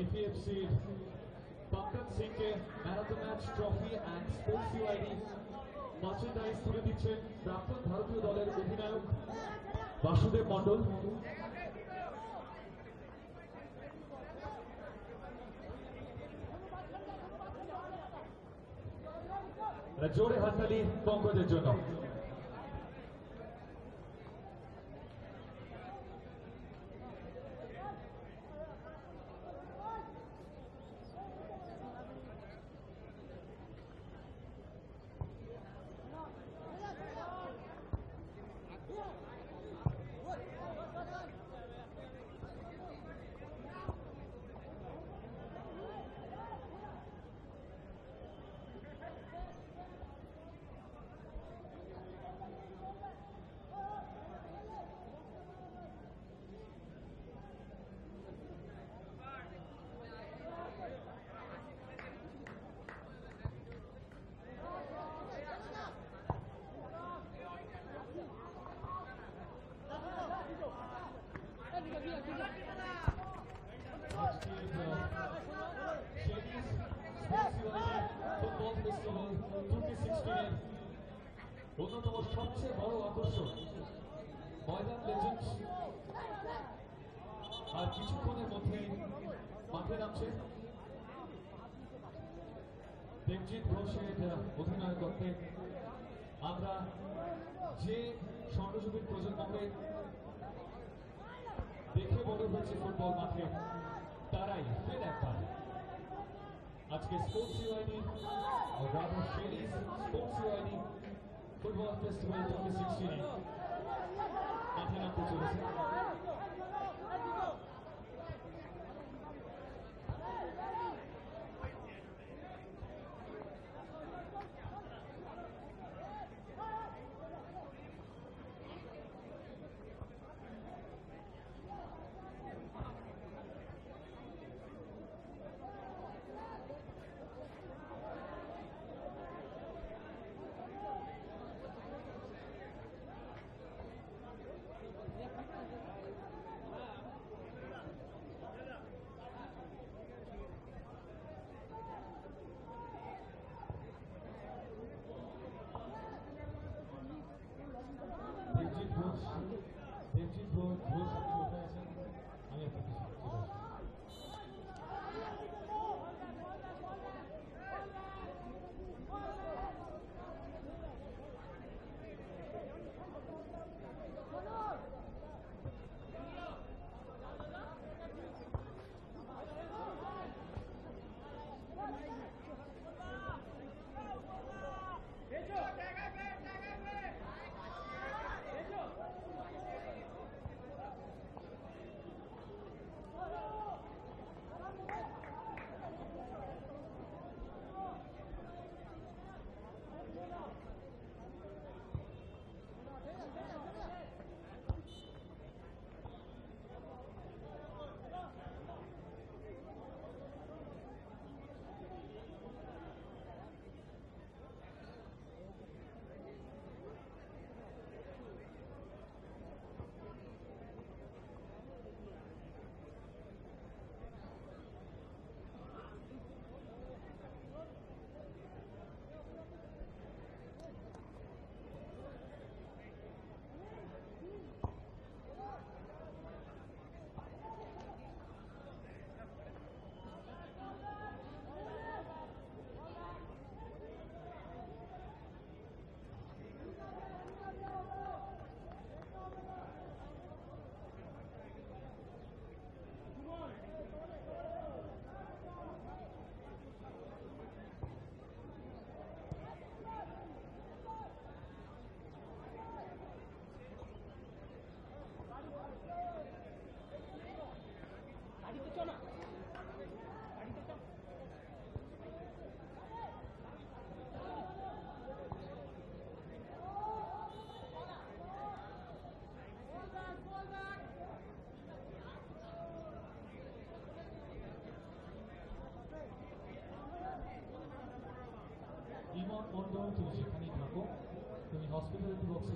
এপিএফসির পাঙ্কজ সিংকে man of the match trophy and sports UID merchandise তুলে দিচ্ছেন প্রাক্তন ভারতীয় দলের অধিনায়ক বাসুদেব মণ্ডল। জোরে হাততালি পঙ্কজের জন্য আজকের শেরিস sports unity football festival twenty সিক্সটিনের অন্যতম সবচেয়ে বড় আকর্ষণ ময়দান লেজেন্ডস আর কিছুক্ষণের মধ্যেই দেবজিৎ ঘোষের অধিনায়কত্বে আমরা যে স্বর্ণযুগের প্রজন্মকে দেখে মনে হয়েছে ফুটবল মাঠে, তারাই ফের একবার। আজকে sports UID rather শেরিজ sports UID football festival twenty সিক্সটিনে মাঠে নামতে চলেছে।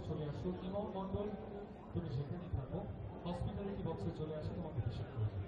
চলে আসো ইমন মন্ডল তুমি সেখানেই থাকো হসপিটালিটি বক্সে চলে আসো তোমাকে বিশেষ প্রয়োজন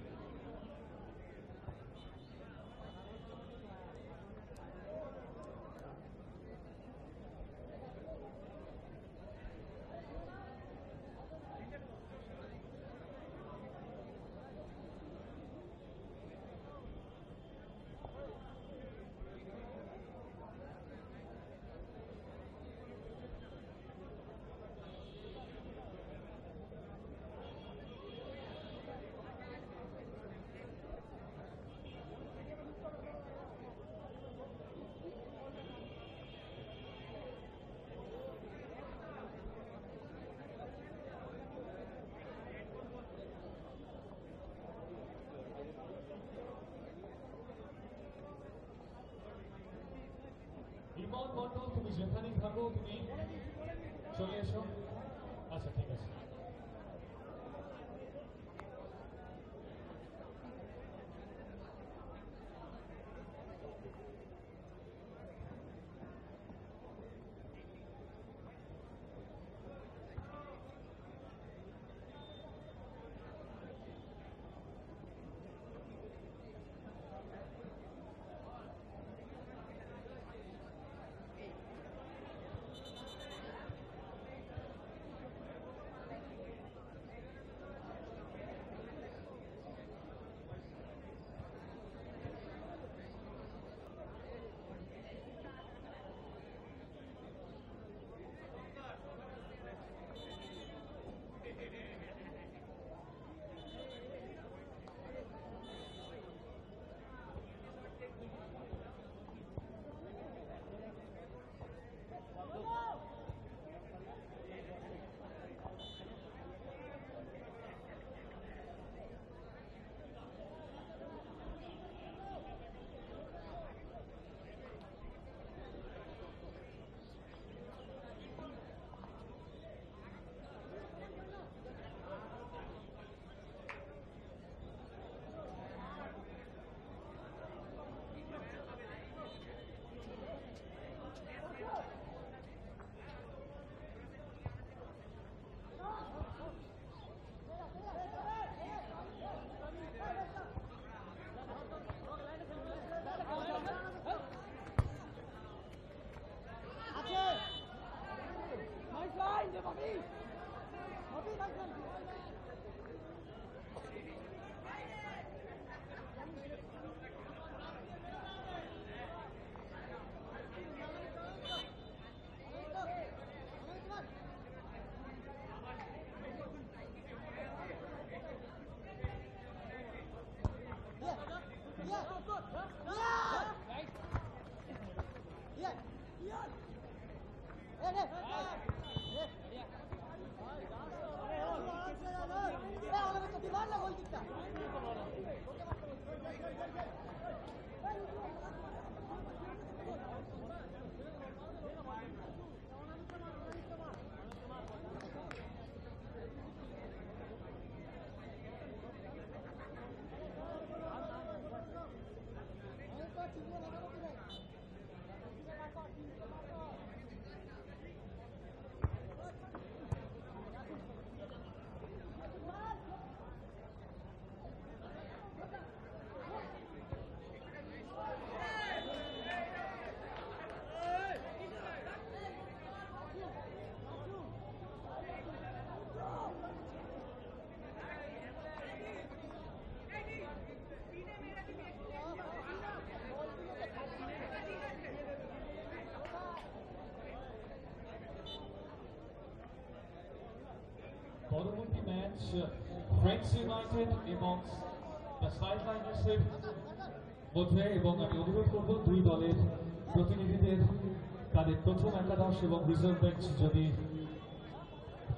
মণ্ডল তুমি যেখানেই থাকো তুমি চলে এসো। ফ্রেন্ডস ইউনাইটেড এবং দ্য সাইড লাইনার্সের মধ্যে এবং আমি অনুরোধ করব দুই দলের প্রতিনিধিদের তাদের প্রথম একাদশ এবং রিজার্ভ বেঞ্চ যদি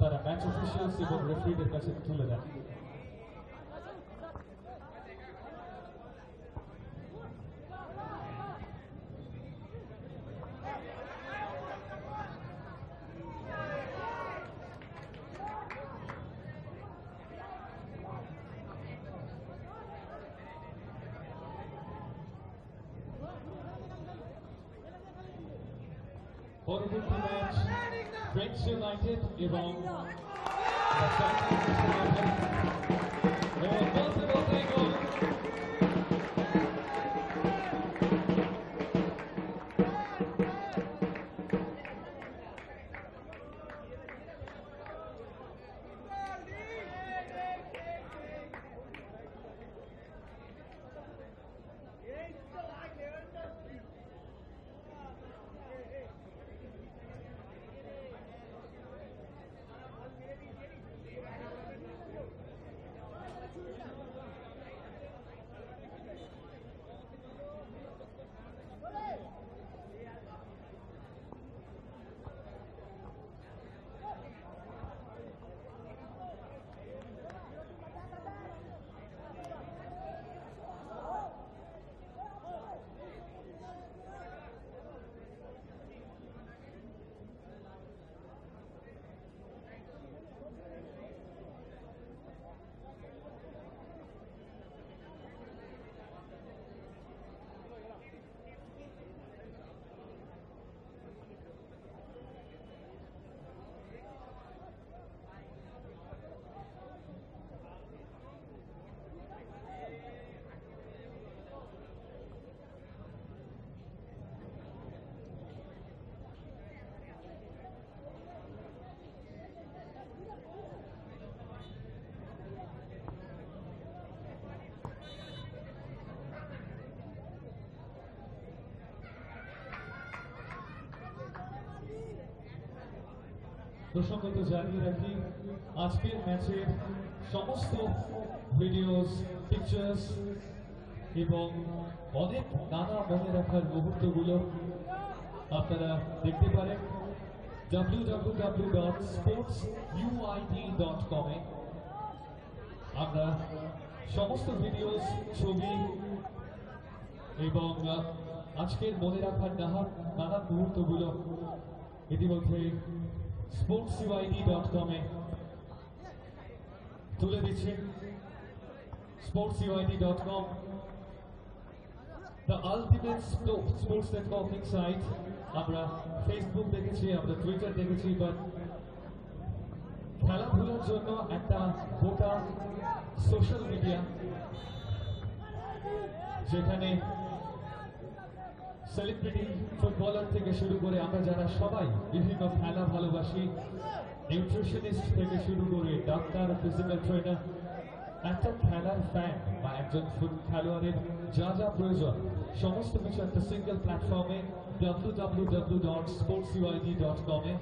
তারা ম্যাচ অফিসিয়ালস এবং রেফারিদের কাছে তুলে দেন প্রসঙ্গত জানিয়ে রাখি, আজকের ম্যাচের সমস্ত ভিডিওস পিকচার্স এবং অনেক নানা মনে রাখার মুহূর্তগুলো আপনারা দেখতে পারেন ডাব্লিউ ডাব্লিউ www.sportsuid.com এ। আমরা সমস্ত ভিডিওস ছবি এবং আজকের মনে রাখার নানা মুহূর্তগুলো ইতিমধ্যে ডট কমে তুলে dot com the ultimate sports networking site আমরা ফেসবুক দেখেছি আমরা টুইটার দেখেছি বাট খেলাধুলার জন্য একটা গোটা সোশ্যাল মিডিয়া যেখানে সেলিব্রিটি ফুটবলার থেকে শুরু করে আমরা যারা সবাই বিভিন্ন খেলা ভালোবাসি নিউট্রিশনিস্ট থেকে শুরু করে ডাক্তার ফিজিক্যাল ট্রেনার একটা খেলার ফ্যান বা একজন ফুট খেলোয়াড়ের যা যা প্রয়োজন, সমস্ত কিছু একটা সিঙ্গেল প্ল্যাটফর্মে W W W dot sports UID dot কমে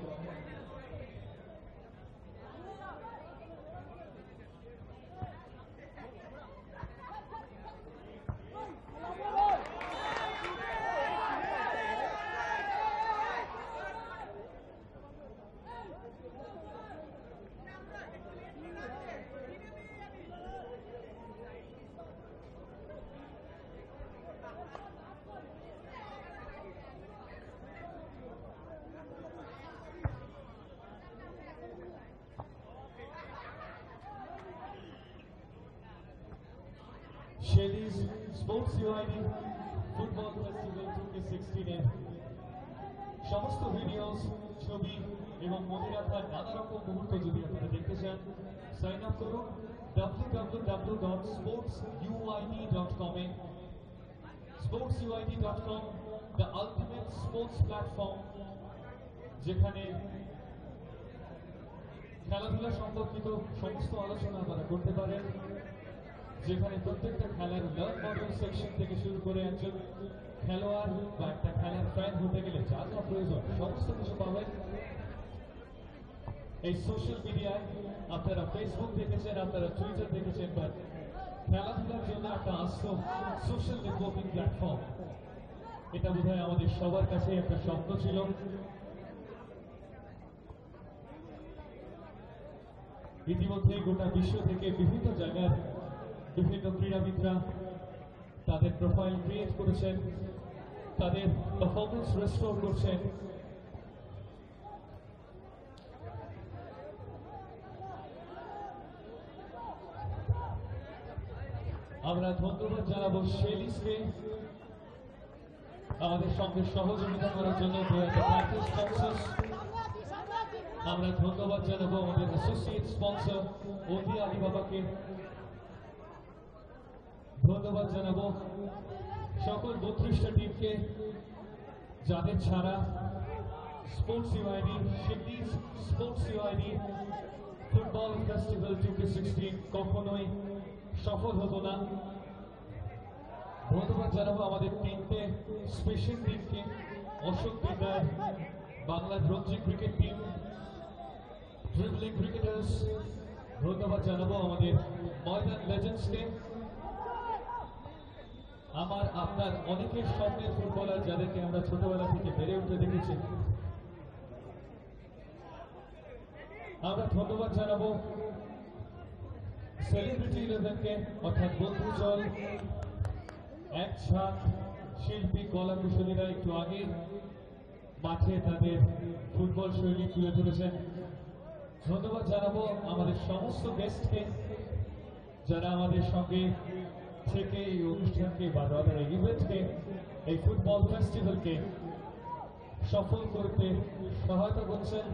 শেলিজ sports UID football festival two K সিক্সটিনের সমস্ত ভিডিওস ছবি এবং মনে রাখার নানা রকম মুহূর্ত যদি আপনারা দেখতে চান সাইন আপ করুন www.sportsuid.com A. sportsuid.com the ultimate sports platform, যেখানে খেলাধুলা সম্পর্কিত সমস্ত আলোচনা আপনারা করতে পারেন। যেখানে প্রত্যেকটা খেলার লার্ন মডেল সেকশন থেকে শুরু করে একজন খেলোয়াড় বা একটা খেলার ফ্যান হতে গেলে যা যা প্রয়োজন, সমস্ত কিছু পাবেন এই সোশ্যাল মিডিয়ায় আপনারা ফেসবুক দেখেছেন, আপনারা টুইটার দেখেছেন বাট খেলাধুলার জন্য একটা আস্ত সোশ্যাল নেটওয়ার্কিং প্ল্যাটফর্ম এটা বোধহয় আমাদের সবার কাছে একটা স্বপ্ন ছিল। ইতিমধ্যে গোটা বিশ্ব থেকে বিভিন্ন জায়গার বিভিন্ন ক্রীড়াবিদরা তাদের প্রোফাইল ক্রিয়েট করেছেন, তাদের পারফরমেন্স রেস্টোর করছেন। আমরা ধন্যবাদ জানাব শেলিসকে আমাদের সঙ্গে সহযোগিতা করার জন্য আমরা ধন্যবাদ জানাব আমাদের অ্যাসোসিয়েট স্পন্সর অতি আলী বাবাকে। ধন্যবাদ জানাব সকল বত্রিশটা টিমকে, যাদের ছাড়া sports UID শিল্ডিজ sports UID football festival two K sixteen কখনোই সফল হতো না। ধন্যবাদ জানাব আমাদের তিনটে স্পেশাল টিমকে অশোক বিদ্যার বাংলার Ranji cricket team dribbling cricketers ধন্যবাদ জানাব আমাদের ময়দান লেজেন্ডসকে আমার, আপনার অনেকের স্বপ্নের ফুটবলার যাদেরকে আমরা ছোটবেলা থেকে বেড়ে উঠতে দেখেছি। আমরা ধন্যবাদ জানাব সেলিব্রিটি ইলেভেনকে, অর্থাৎ বন্ধু জল, এক শিল্পী কলা কুশলীরা একটু আগে মাঠে তাদের ফুটবল শৈলী তুলে ধরেছেন। ধন্যবাদ জানাব আমাদের সমস্ত গেস্টকে যারা আমাদের সঙ্গে থেকে এই অনুষ্ঠানকে বা রাদার ইভেন্টকে এই ফুটবল ফেস্টিভ্যালকে সফল করতে সহায়তা করছেন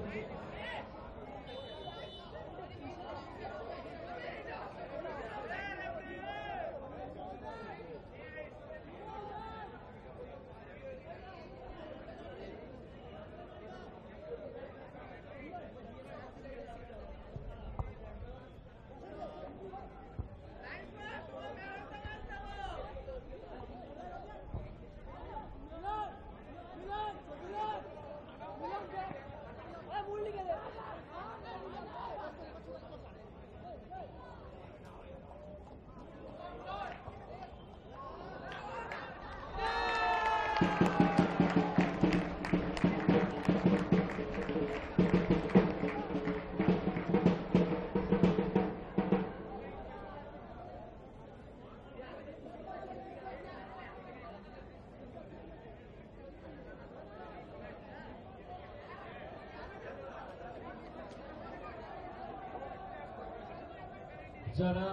যারা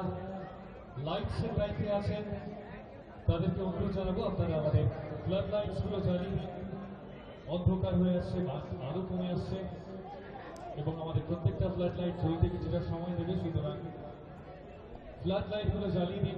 লাইটে আছেন, তাদেরকে অনুরোধ জানাব, আপনারা আমাদের ফ্লাড লাইটসগুলো জ্বালিয়ে অন্ধকার হয়ে আসছে আরও কমে আসছে, এবং আমাদের প্রত্যেকটা ফ্ল্যাড লাইট জ্বলতে কিছুটা সময় দেবে সুতরাং ফ্ল্যাড লাইটগুলো জ্বালিয়ে দিন।